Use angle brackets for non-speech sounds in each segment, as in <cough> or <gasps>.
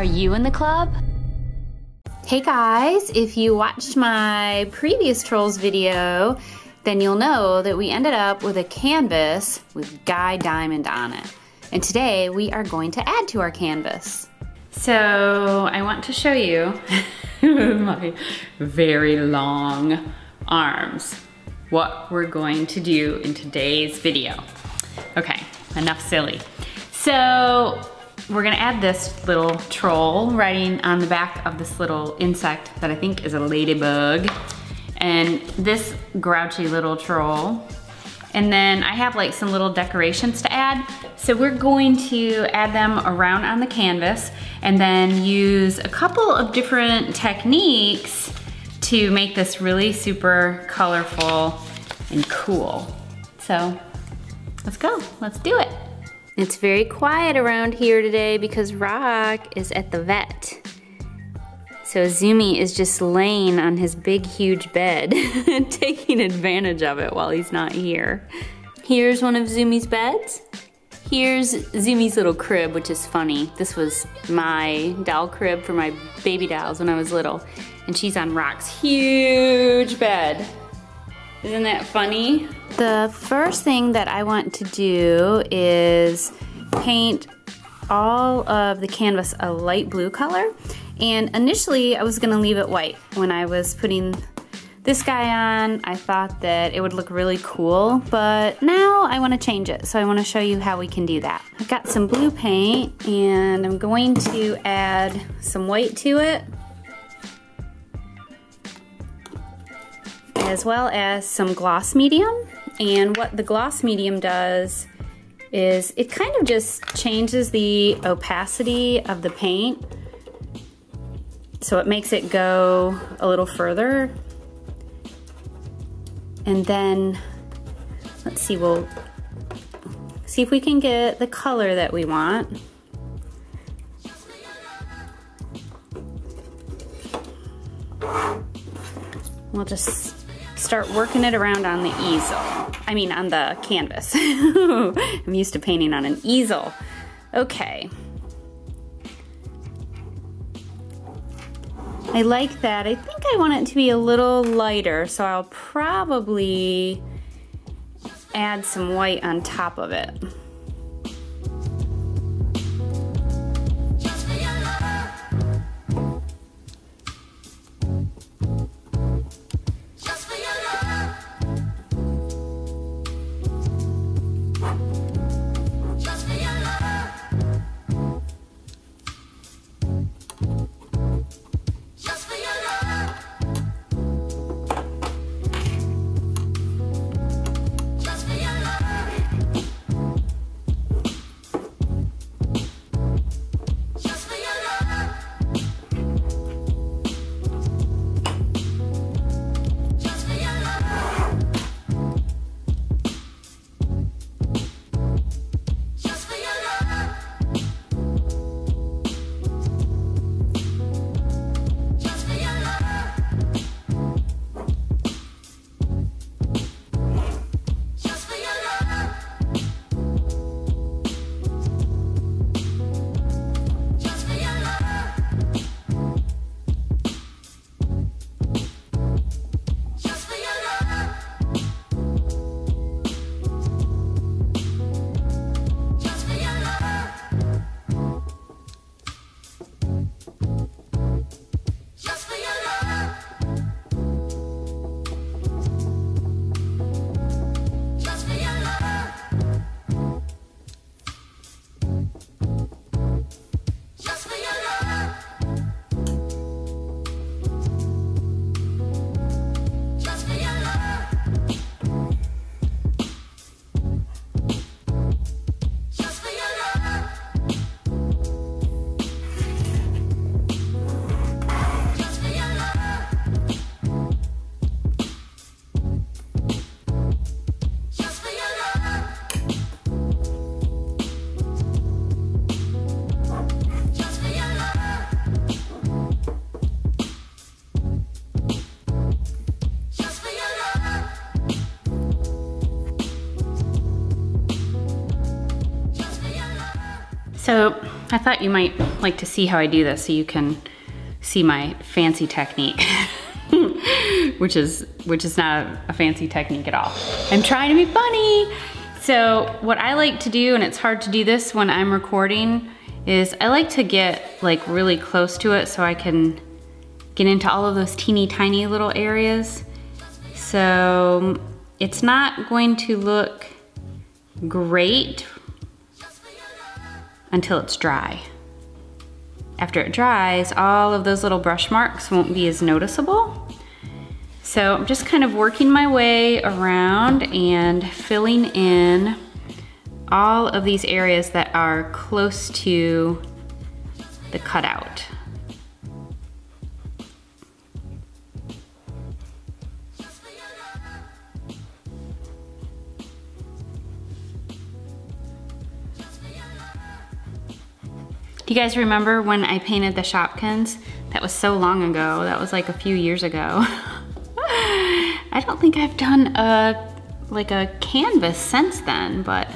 Are you in the club? Hey guys, if you watched my previous Trolls video, then you'll know that we ended up with a canvas with Guy Diamond on it. And today we are going to add to our canvas. So I want to show you <laughs> my very long arms, what we're going to do in today's video. Okay, enough silly. So we're gonna add this little troll riding on the back of this little insect that I think is a ladybug. And this grouchy little troll. And then I have like some little decorations to add. So we're going to add them around on the canvas and then use a couple of different techniques to make this really super colorful and cool. So let's go, let's do it. It's very quiet around here today because Rock is at the vet. So Zumi is just laying on his big, huge bed, <laughs> taking advantage of it while he's not here. Here's one of Zumi's beds. Here's Zumi's little crib, which is funny. This was my doll crib for my baby dolls when I was little. And she's on Rock's huge bed. Isn't that funny? The first thing that I want to do is paint all of the canvas a light blue color. And initially I was gonna leave it white. When I was putting this guy on, I thought that it would look really cool, but now I wanna change it. So I wanna show you how we can do that. I've got some blue paint and I'm going to add some white to it. As well as some gloss medium. And what the gloss medium does is it kind of just changes the opacity of the paint. So it makes it go a little further. And then, let's see, we'll see if we can get the color that we want. We'll just start working it around on the easel. I mean, on the canvas. <laughs> I'm used to painting on an easel. Okay. I like that. I think I want it to be a little lighter, so I'll probably add some white on top of it. I thought you might like to see how I do this so you can see my fancy technique. <laughs> which is which is not a fancy technique at all. I'm trying to be funny. So what I like to do, and it's hard to do this when I'm recording, is I like to get like really close to it so I can get into all of those teeny tiny little areas. So it's not going to look great until it's dry. After it dries, all of those little brush marks won't be as noticeable. So I'm just kind of working my way around and filling in all of these areas that are close to the cutout. Do you guys remember when I painted the Shopkins? That was so long ago. That was like a few years ago. <laughs> I don't think I've done a like a canvas since then, but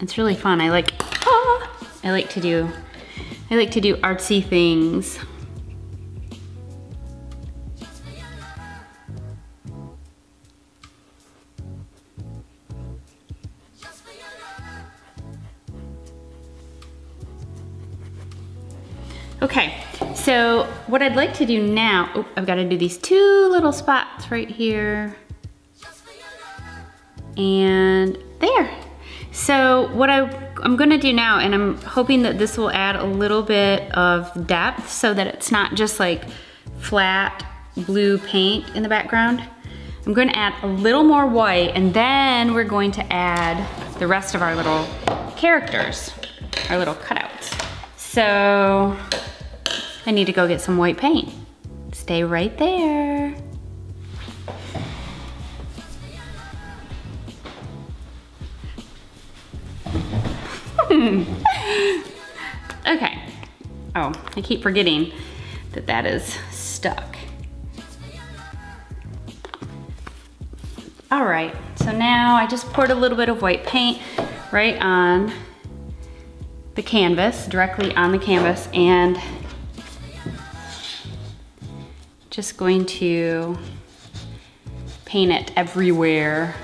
it's really fun. I like, ah, <gasps> I like to do, I like to do artsy things. Okay, so what I'd like to do now, oh, I've got to do these two little spots right here. And there. So what I, I'm gonna do now, and I'm hoping that this will add a little bit of depth so that it's not just like flat blue paint in the background. I'm gonna add a little more white and then we're going to add the rest of our little characters, our little cutouts. So I need to go get some white paint. Stay right there. <laughs> okay. Oh, I keep forgetting that that is stuck. All right, so now I just poured a little bit of white paint right on the canvas, directly on the canvas, and just going to paint it everywhere.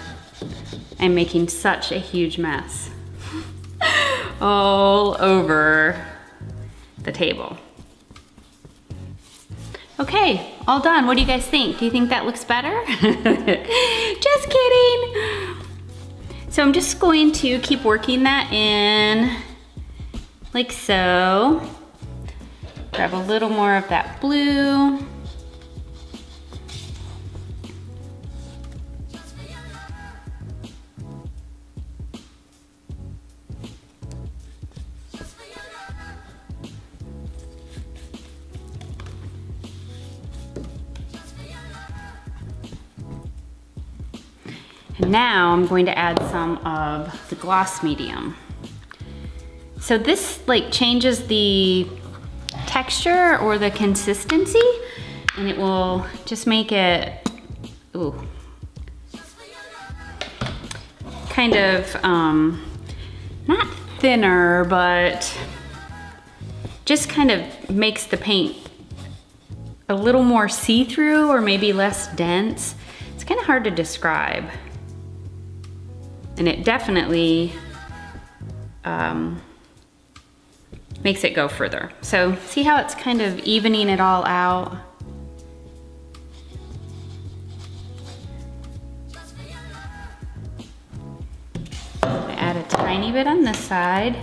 I'm making such a huge mess <laughs> all over the table. Okay, all done. What do you guys think? Do you think that looks better? <laughs> just kidding. So I'm just going to keep working that in like so. Grab a little more of that blue. And now I'm going to add some of the gloss medium. So this like changes the texture or the consistency and it will just make it, ooh, kind of, um, not thinner, but just kind of makes the paint a little more see-through or maybe less dense. It's kind of hard to describe. And it definitely um, makes it go further. So see how it's kind of evening it all out? I add a tiny bit on this side,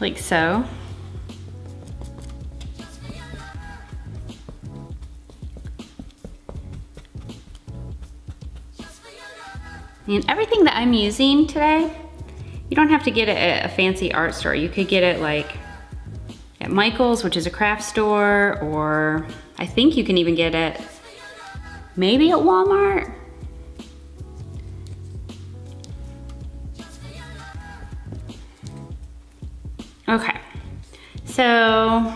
like so. And everything that I'm using today, you don't have to get it at a fancy art store. You could get it like at Michael's, which is a craft store, or I think you can even get it maybe at Walmart. Okay, so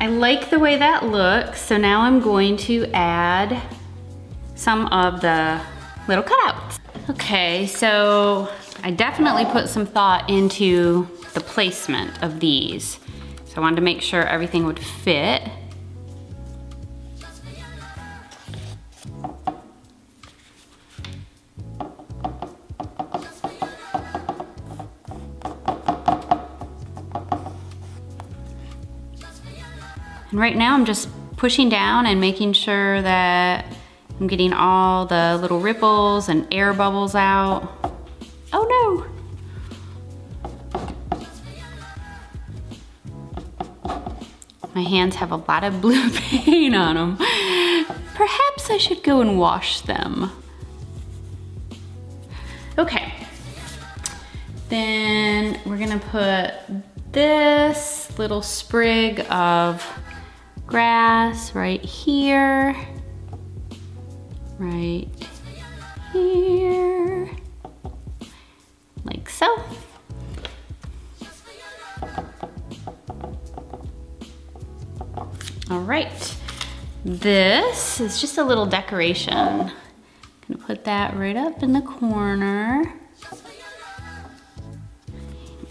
I like the way that looks. So now I'm going to add some of the little cutouts. Okay, so I definitely put some thought into the placement of these. So I wanted to make sure everything would fit. And right now I'm just pushing down and making sure that I'm getting all the little ripples and air bubbles out. My hands have a lot of blue <laughs> paint on them. Perhaps I should go and wash them. Okay. Then we're gonna put this little sprig of grass right here, right right, this is just a little decoration. I'm gonna put that right up in the corner.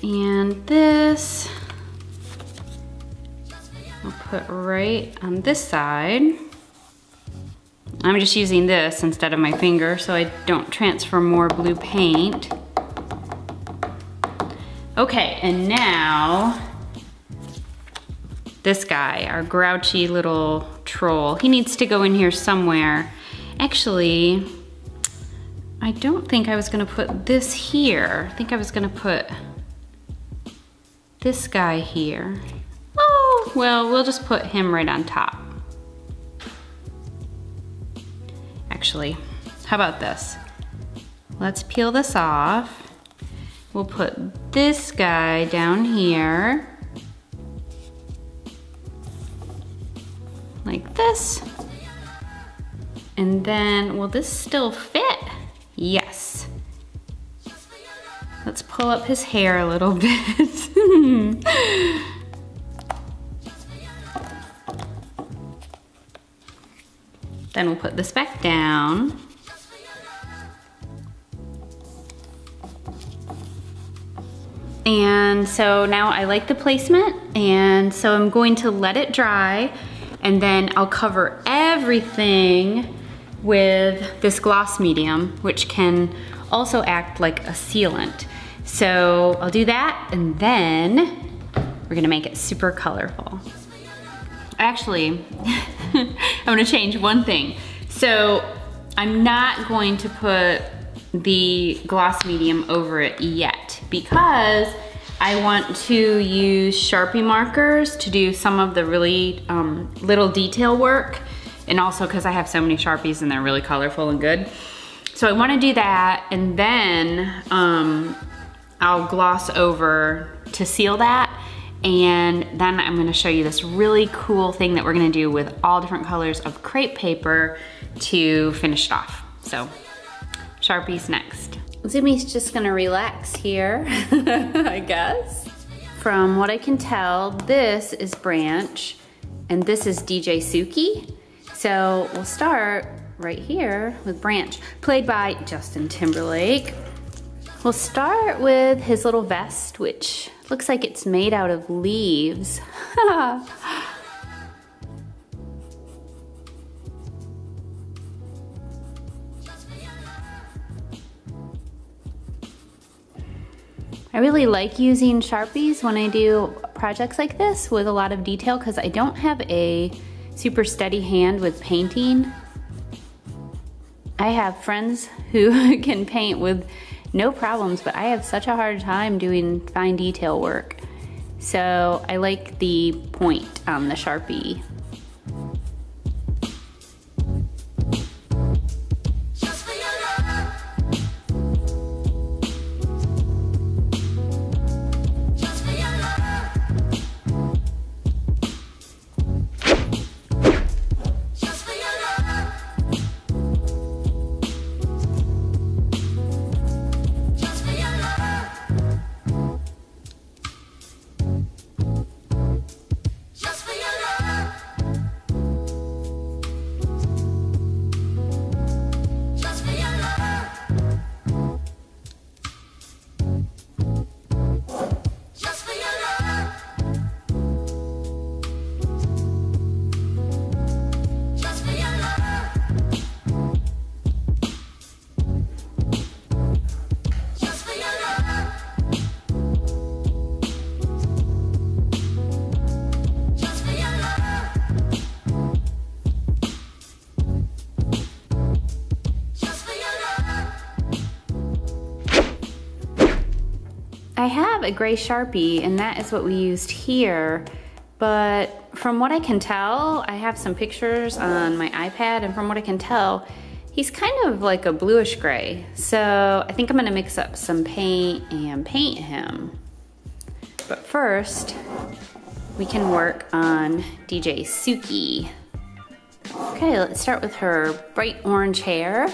And this I'll put right on this side. I'm just using this instead of my finger so I don't transfer more blue paint. Okay, and now this guy, our grouchy little troll, he needs to go in here somewhere. Actually, I don't think I was gonna put this here. I think I was gonna put this guy here. Oh, well, we'll just put him right on top. Actually, how about this? Let's peel this off. We'll put this guy down here. Like this. And then, will this still fit? Yes. Let's pull up his hair a little <laughs> bit. Then we'll put this back down. And so now I like the placement and so I'm going to let it dry and then I'll cover everything with this gloss medium, which can also act like a sealant. So I'll do that and then we're gonna make it super colorful. Actually, <laughs> I'm gonna change one thing. So I'm not going to put the gloss medium over it yet because I want to use Sharpie markers to do some of the really um, little detail work and also because I have so many Sharpies and they're really colorful and good. So I wanna do that and then um, I'll gloss over to seal that and then I'm gonna show you this really cool thing that we're gonna do with all different colors of crepe paper to finish it off. So, Sharpies next. Zumi's just gonna relax here, <laughs> I guess. From what I can tell, this is Branch, and this is DJ Suki. So we'll start right here with Branch, played by Justin Timberlake. We'll start with his little vest, which looks like it's made out of leaves. <laughs> I really like using Sharpies when I do projects like this with a lot of detail because I don't have a super steady hand with painting. I have friends who <laughs> can paint with no problems, but I have such a hard time doing fine detail work. So I like the point on the Sharpie I have a gray Sharpie and that is what we used here, but from what I can tell, I have some pictures on my iPad and from what I can tell, he's kind of like a bluish gray. So I think I'm gonna mix up some paint and paint him. But first, we can work on DJ Suki. Okay, let's start with her bright orange hair.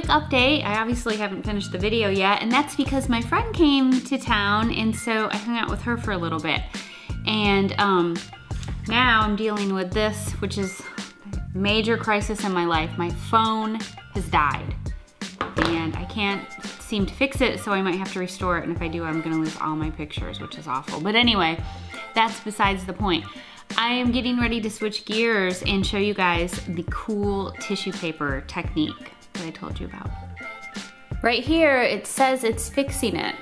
Quick update, I obviously haven't finished the video yet and that's because my friend came to town and so I hung out with her for a little bit. And um, now I'm dealing with this, which is major crisis in my life. My phone has died and I can't seem to fix it, so I might have to restore it. And if I do, I'm gonna lose all my pictures, which is awful. But anyway, that's besides the point. I am getting ready to switch gears and show you guys the cool tissue paper technique I told you about. Right here, it says it's fixing it.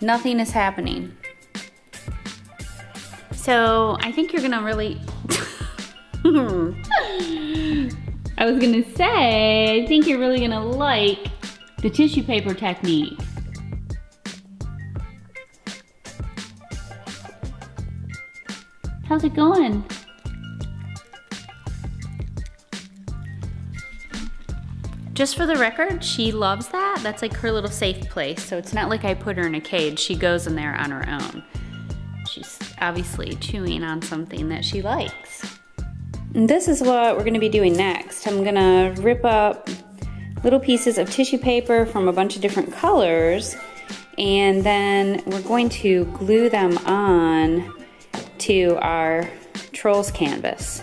Nothing is happening. So I think you're gonna really, <laughs> I was gonna say, I think you're really gonna like the tissue paper technique. How's it going? Just for the record, she loves that. That's like her little safe place. So it's not like I put her in a cage. She goes in there on her own. She's obviously chewing on something that she likes. And this is what we're gonna be doing next. I'm gonna rip up little pieces of tissue paper from a bunch of different colors and then we're going to glue them on to our Trolls canvas.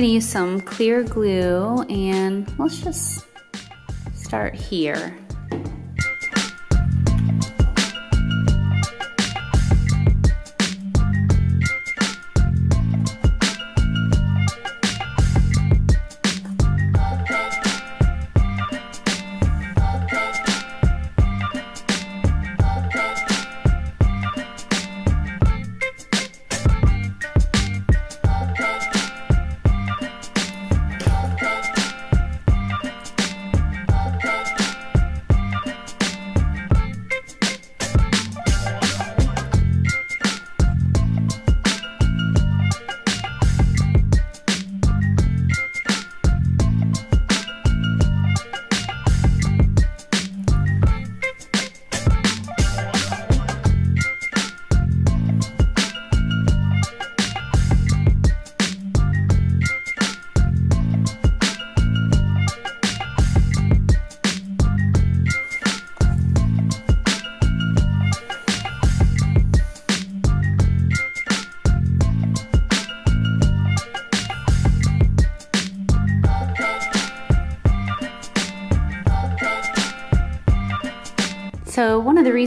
I'm gonna use some clear glue and let's just start here.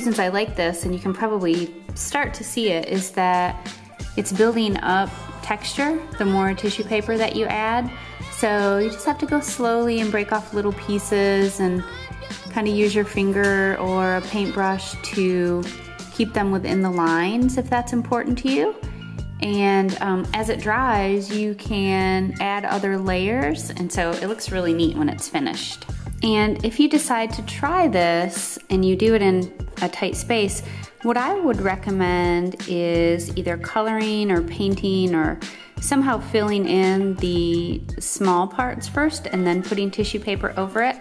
Reasons I like this, and you can probably start to see it, is that it's building up texture the more tissue paper that you add. So you just have to go slowly and break off little pieces and kind of use your finger or a paintbrush to keep them within the lines if that's important to you. And um, as it dries, you can add other layers, and so it looks really neat when it's finished. And if you decide to try this and you do it in a tight space, what I would recommend is either coloring or painting or somehow filling in the small parts first and then putting tissue paper over it.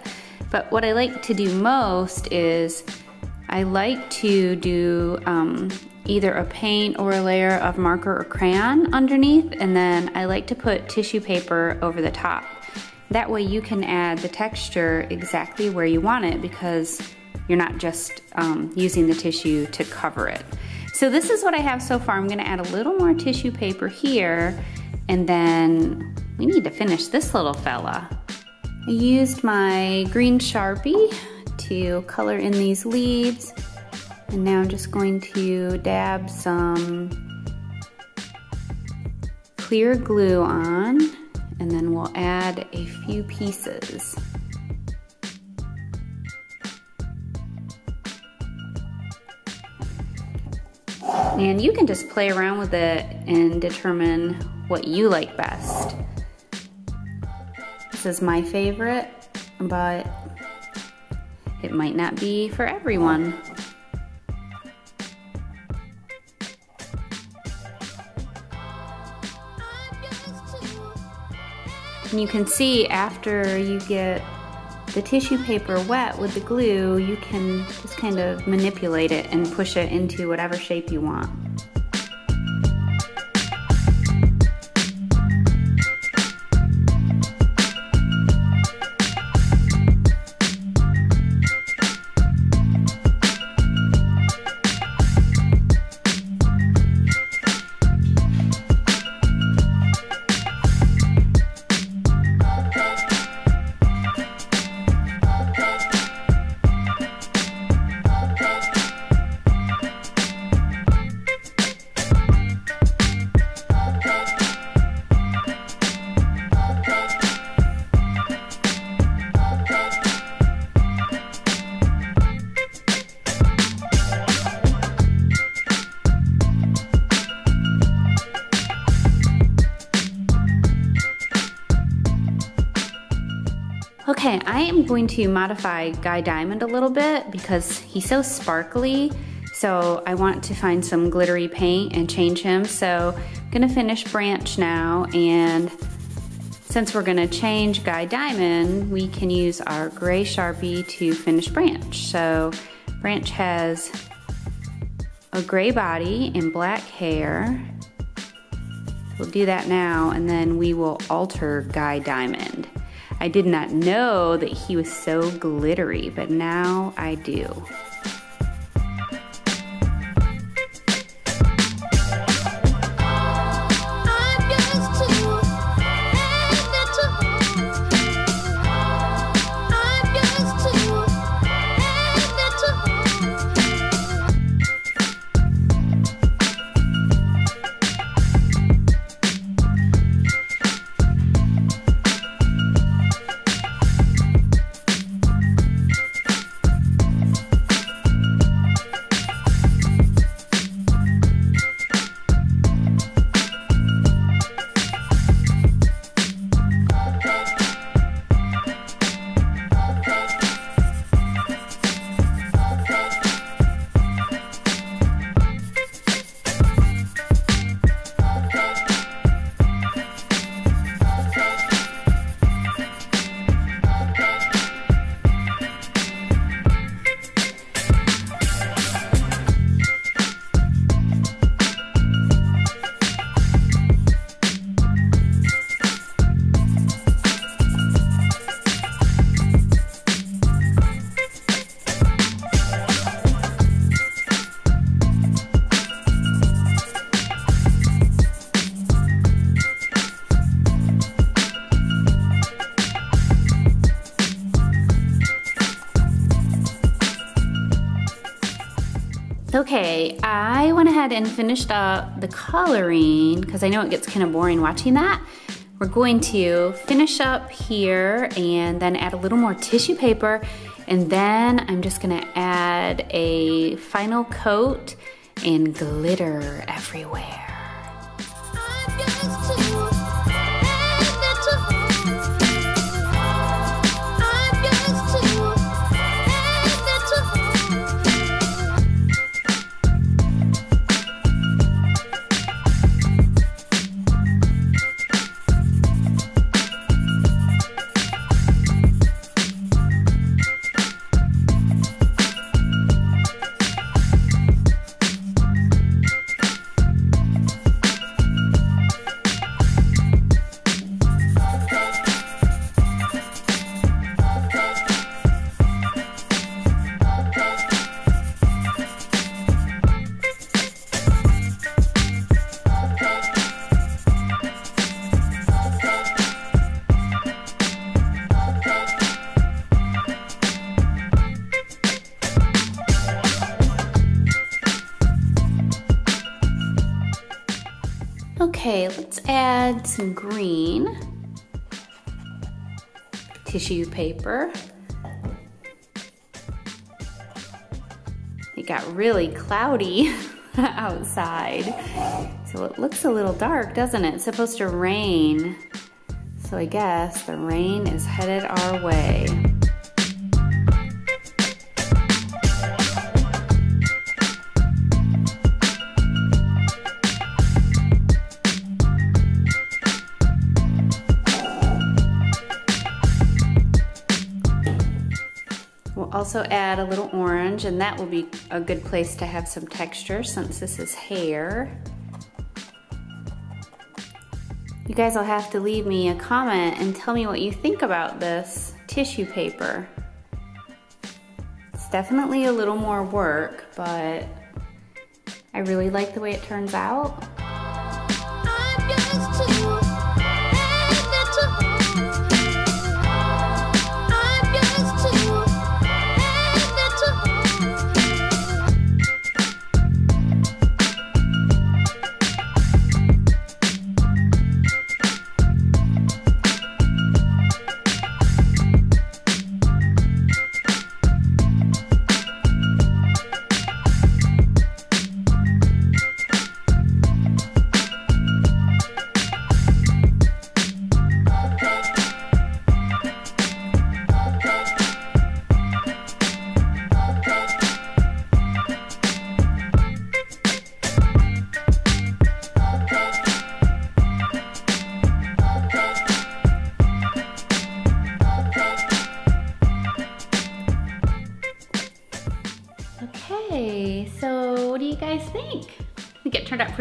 But what I like to do most is I like to do um, either a paint or a layer of marker or crayon underneath and then I like to put tissue paper over the top. That way you can add the texture exactly where you want it because you're not just um, using the tissue to cover it. So this is what I have so far. I'm gonna add a little more tissue paper here and then we need to finish this little fella. I used my green Sharpie to color in these leaves and now I'm just going to dab some clear glue on and then we'll add a few pieces. And you can just play around with it and determine what you like best. This is my favorite, but it might not be for everyone. And you can see after you get the tissue paper wet with the glue, you can just kind of manipulate it and push it into whatever shape you want. Okay, I am going to modify Guy Diamond a little bit because he's so sparkly. So I want to find some glittery paint and change him. So I'm gonna finish Branch now and since we're gonna change Guy Diamond, we can use our gray Sharpie to finish Branch. So Branch has a gray body and black hair. We'll do that now and then we will alter Guy Diamond. I did not know that he was so glittery, but now I do. Ahead and finished up the coloring because I know it gets kind of boring watching that. We're going to finish up here and then add a little more tissue paper and then I'm just gonna add a final coat and glitter everywhere. Okay, let's add some green tissue paper. It got really cloudy <laughs> outside. So it looks a little dark, doesn't it? It's supposed to rain. So I guess the rain is headed our way. Also add a little orange and that will be a good place to have some texture since this is hair. You guys will have to leave me a comment and tell me what you think about this tissue paper. It's definitely a little more work, but I really like the way it turns out.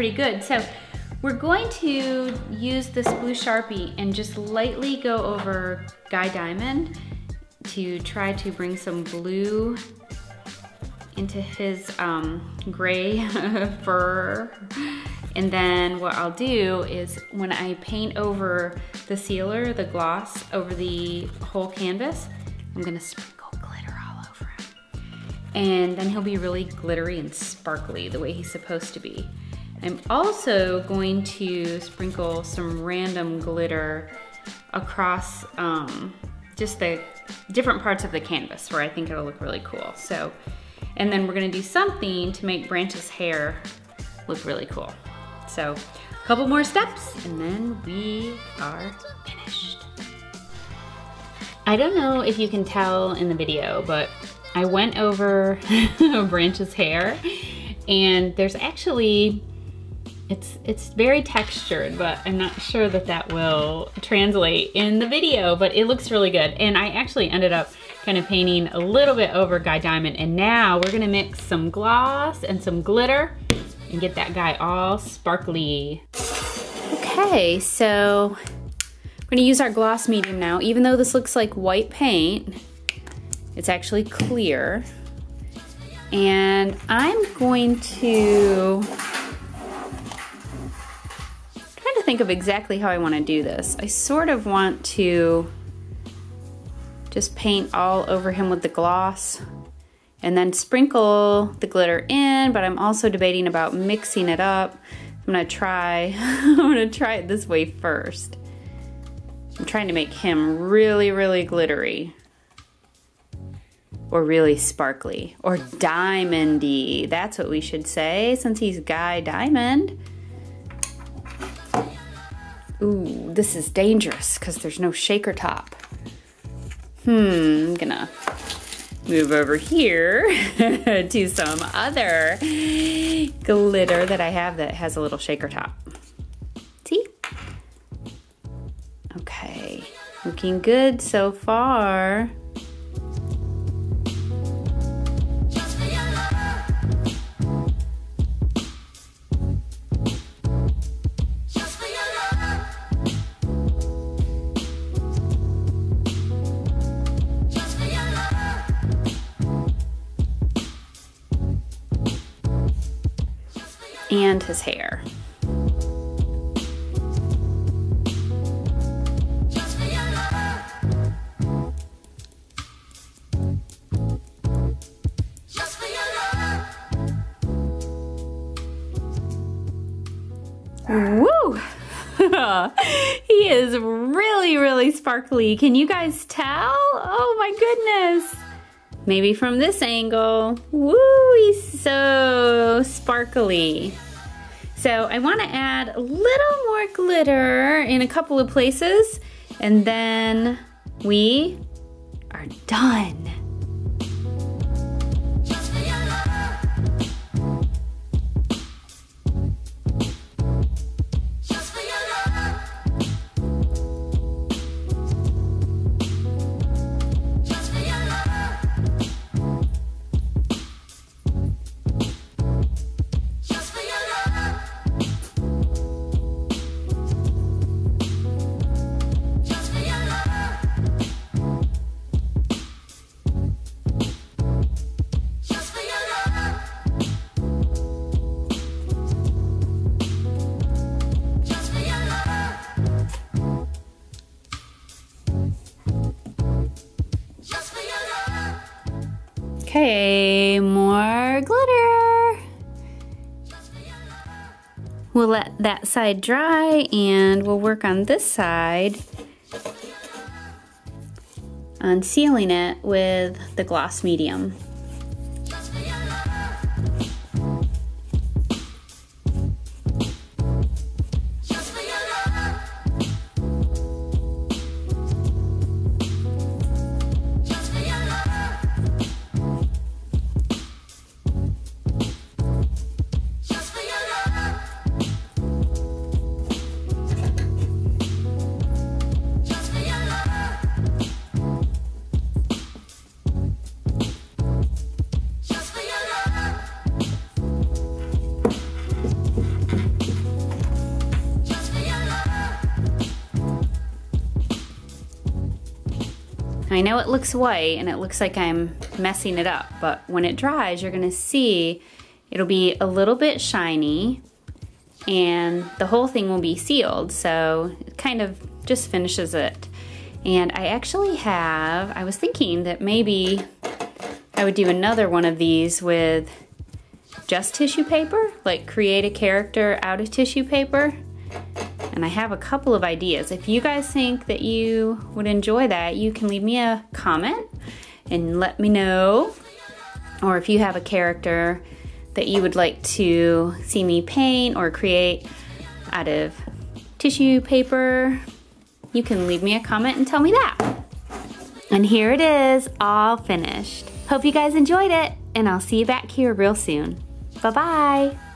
Pretty good. So we're going to use this blue Sharpie and just lightly go over Guy Diamond to try to bring some blue into his um, gray <laughs> fur. And then what I'll do is when I paint over the sealer, the gloss, over the whole canvas, I'm gonna sprinkle glitter all over him. and then he'll be really glittery and sparkly the way he's supposed to be. I'm also going to sprinkle some random glitter across um, just the different parts of the canvas where I think it'll look really cool. So, and then we're gonna do something to make Branch's hair look really cool. So, a couple more steps and then we are finished. I don't know if you can tell in the video, but I went over <laughs> Branch's hair and there's actually, it's, it's very textured, but I'm not sure that that will translate in the video, but it looks really good. And I actually ended up kind of painting a little bit over Guy Diamond and now we're gonna mix some gloss and some glitter and get that guy all sparkly. Okay, so we're gonna use our gloss medium now. Even though this looks like white paint, it's actually clear. And I'm going to think of exactly how I want to do this. I sort of want to just paint all over him with the gloss and then sprinkle the glitter in, but I'm also debating about mixing it up. I'm gonna try, <laughs> I'm gonna try it this way first. I'm trying to make him really, really glittery. Or really sparkly. Or diamondy. That's what we should say, since he's Guy Diamond. Ooh, this is dangerous, because there's no shaker top. Hmm, I'm gonna move over here <laughs> to some other glitter that I have that has a little shaker top. See? Okay, looking good so far. And his hair. Woo! <laughs> he is really, really sparkly. Can you guys tell? Oh my goodness. Maybe from this angle. Woo, he's so sparkly. So I want to add a little more glitter in a couple of places and then we are done. We'll let that side dry and we'll work on this side on sealing it with the gloss medium. I know it looks white and it looks like I'm messing it up, but when it dries, you're gonna see it'll be a little bit shiny and the whole thing will be sealed, so it kind of just finishes it. And I actually have, I was thinking that maybe I would do another one of these with just tissue paper, like create a character out of tissue paper. And I have a couple of ideas. If you guys think that you would enjoy that, you can leave me a comment and let me know. Or if you have a character that you would like to see me paint or create out of tissue paper, you can leave me a comment and tell me that. And here it is, all finished. Hope you guys enjoyed it, and I'll see you back here real soon. Bye-bye.